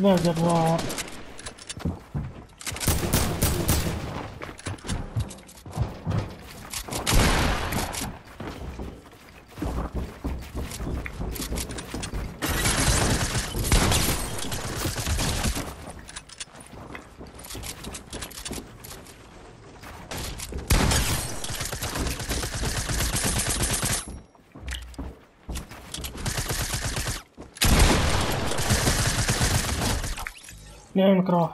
Veldig bra. Nie.